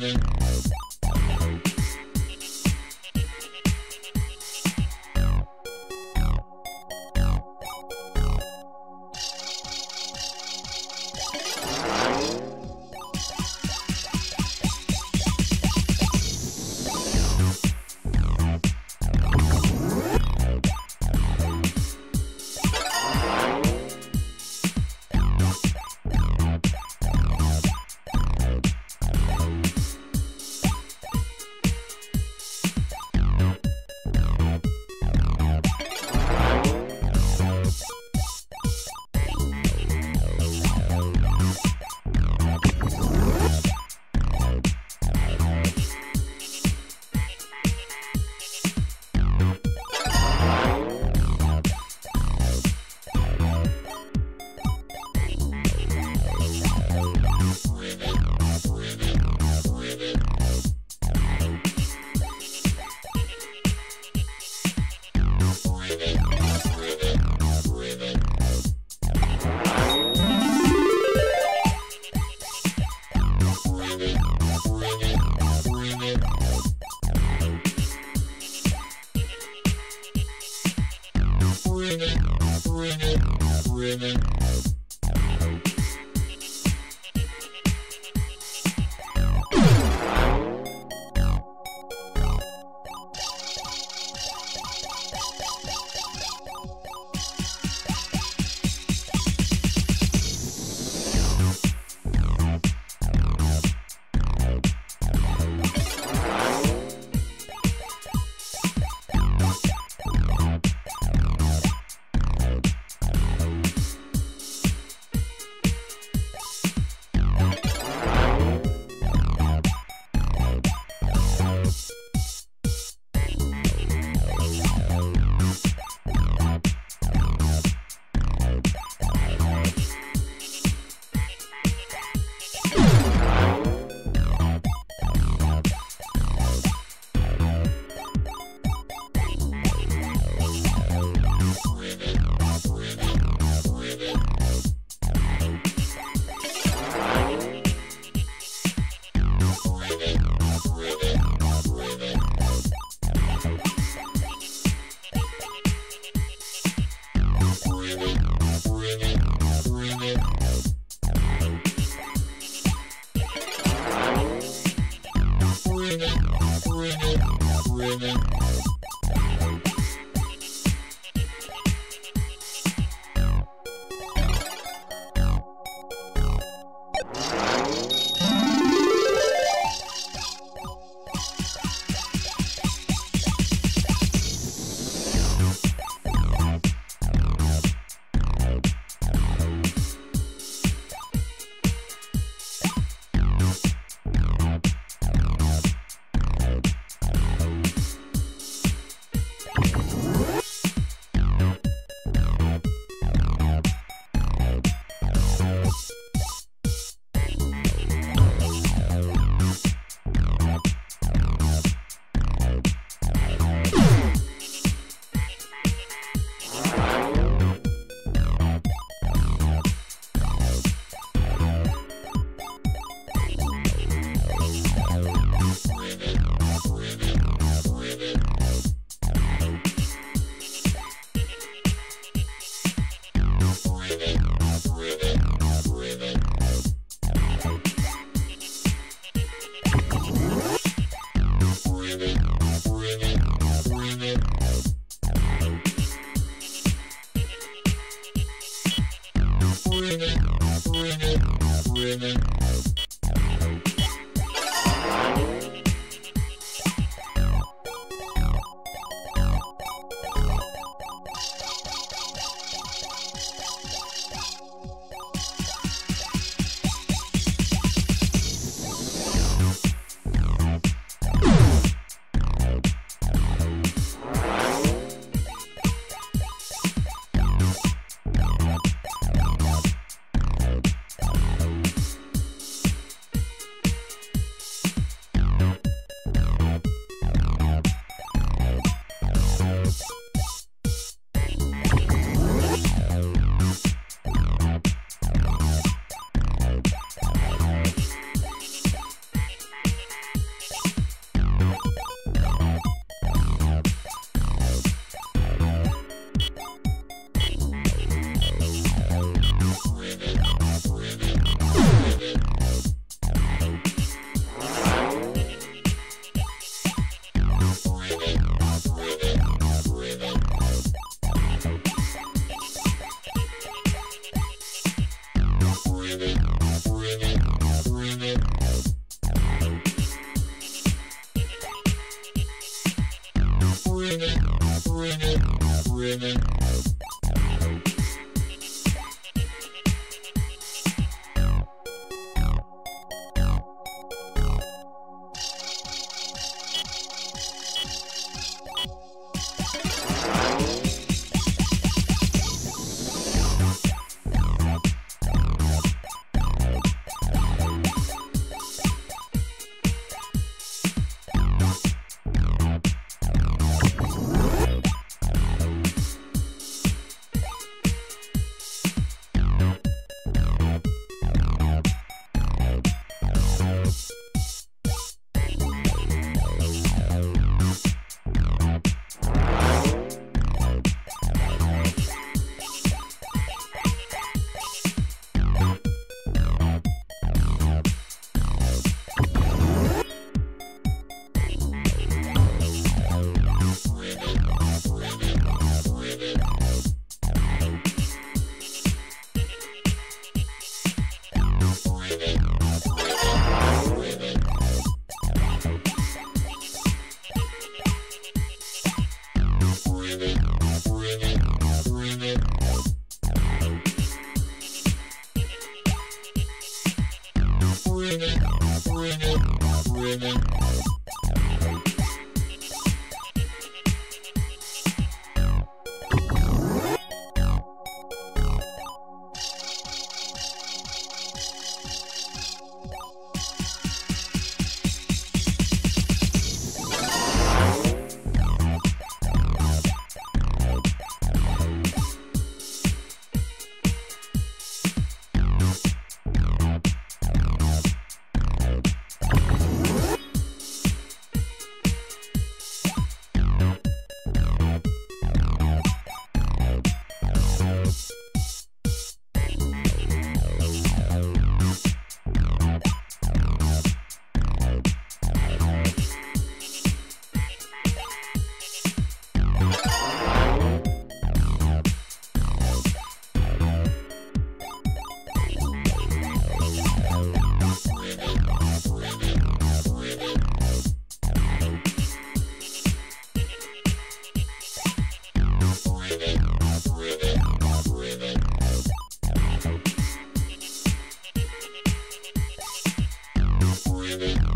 Yeah. Ribbon. Yeah.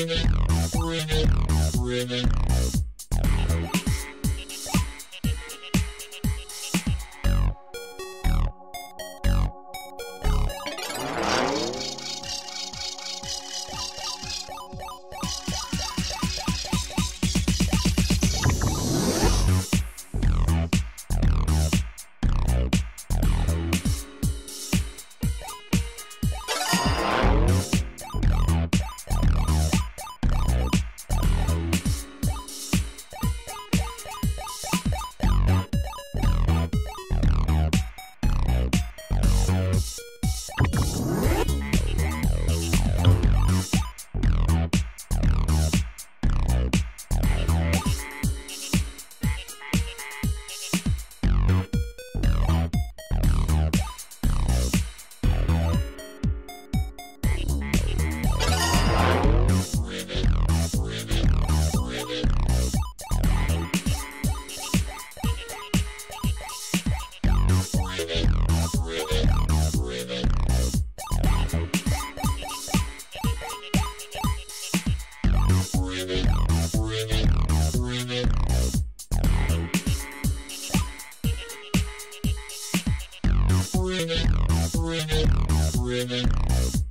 Bring it, bring it, bring it. Bring it out, bring it out, bring it out.